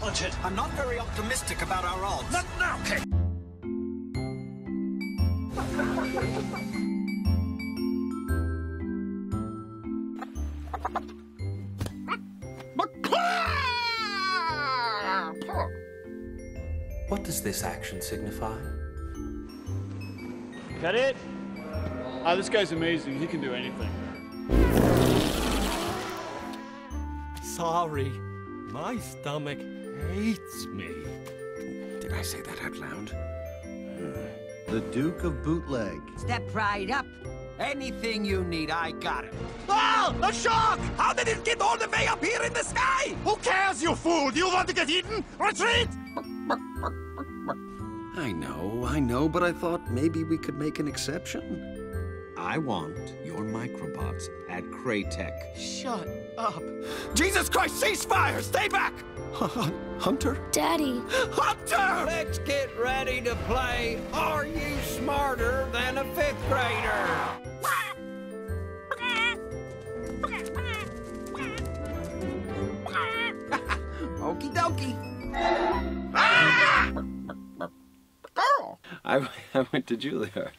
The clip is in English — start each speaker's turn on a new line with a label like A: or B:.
A: Budget.
B: I'm not very optimistic about our odds.
A: Not now, Kate.
C: What does this action signify?
D: Cut it. Ah, this guy's amazing. He can do anything.
E: Sorry. My stomach hates me.
F: Did I say that out loud?
G: The Duke of Bootleg.
B: Step right up. Anything you need, I got it.
E: Oh! A shark! How did it get all the way up here in the sky?
A: Who cares, you fool? Do you want to get eaten? Retreat!
F: I know, I know, but I thought maybe we could make an exception.
G: I want your microbots at Krei Tech.
E: Shut up. Jesus Christ, ceasefire! Stay back!
F: Hunter?
H: Daddy.
E: Hunter!
B: Let's get ready to play Are You Smarter Than a Fifth Grader? Okie dokie. Ah!
F: I, I went to Juilliard.